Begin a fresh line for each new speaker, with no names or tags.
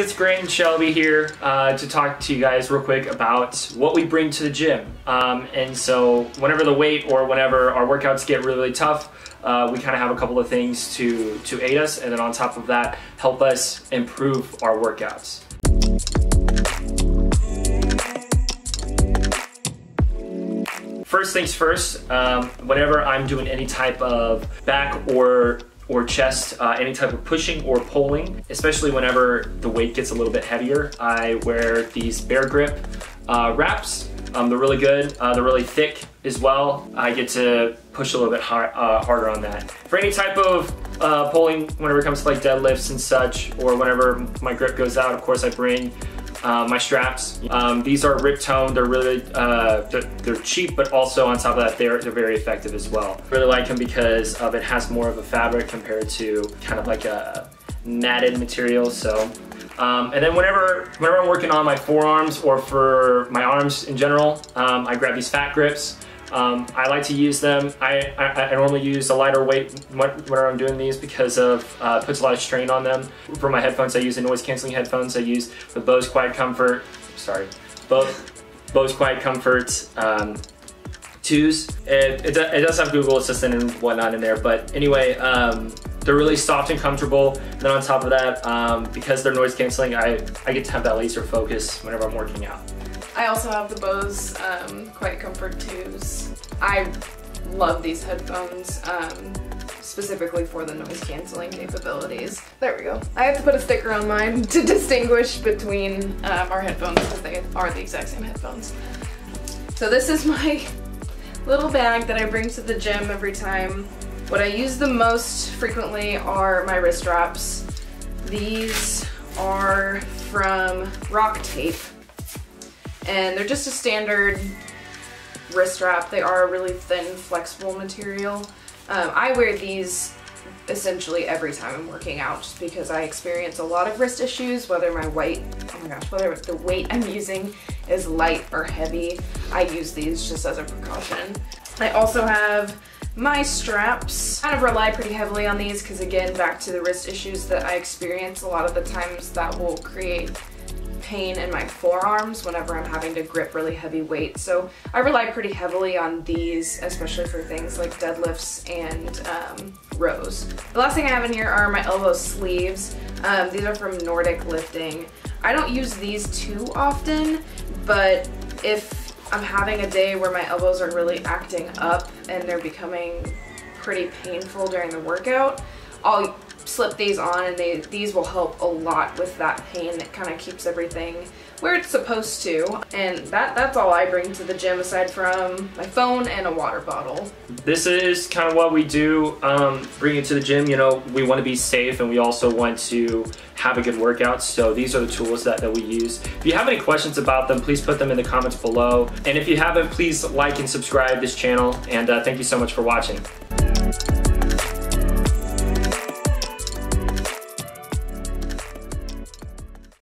it's Grant and Shelby here uh, to talk to you guys real quick about what we bring to the gym. Um, and so whenever the weight or whenever our workouts get really, really tough, uh, we kind of have a couple of things to, to aid us and then on top of that, help us improve our workouts. First things first, um, whenever I'm doing any type of back or or chest, uh, any type of pushing or pulling, especially whenever the weight gets a little bit heavier. I wear these Bear Grip uh, wraps. Um, they're really good. Uh, they're really thick as well. I get to push a little bit hard, uh, harder on that. For any type of uh, pulling, whenever it comes to like deadlifts and such, or whenever my grip goes out, of course I bring uh, my straps. Um, these are Rip Tone. They're really uh, they're, they're, cheap, but also on top of that, they're, they're very effective as well. Really like them because of it has more of a fabric compared to kind of like a natted material. So, um, and then whenever whenever I'm working on my forearms or for my arms in general, um, I grab these Fat Gripz. Um, I like to use them. I, I, I, normally use a lighter weight whenever I'm doing these because of uh, puts a lot of strain on them. For my headphones, I use the noise canceling headphones. I use the Bose Quiet Comfort. Sorry, both Bose Quiet Comfort um, twos. It, it, it, does have Google Assistant and whatnot in there, but anyway. Um, they're really soft and comfortable. And then on top of that, um, because they're noise canceling, I, I get to have that laser focus whenever I'm working out.
I also have the Bose um, Quiet Comfort 2s. I love these headphones, um, specifically for the noise canceling capabilities. There we go. I have to put a sticker on mine to distinguish between um, our headphones because they are the exact same headphones. So this is my little bag that I bring to the gym every time. What I use the most frequently are my wrist straps. These are from Rock Tape and they're just a standard wrist strap. They are a really thin, flexible material. Um, I wear these essentially every time I'm working out just because I experience a lot of wrist issues, whether my weight, oh my gosh, whether the weight I'm using is light or heavy, I use these just as a precaution. I also have my straps. I kind of rely pretty heavily on these because again, back to the wrist issues that I experience, a lot of the times that will create pain in my forearms whenever I'm having to grip really heavy weight. So I rely pretty heavily on these, especially for things like deadlifts and um, rows. The last thing I have in here are my elbow sleeves. Um, these are from Nordic Lifting. I don't use these too often, but if I'm having a day where my elbows are really acting up and they're becoming pretty painful during the workout, I'll slip these on and they, these will help a lot with that pain. It kind of keeps everything where it's supposed to. And that, that's all I bring to the gym aside from my phone and a water bottle.
This is kind of what we do, um, bring it to the gym. You know, we want to be safe and we also want to have a good workout. So these are the tools that, that we use. If you have any questions about them, please put them in the comments below. And if you haven't, please like and subscribe this channel. And uh, thank you so much for watching.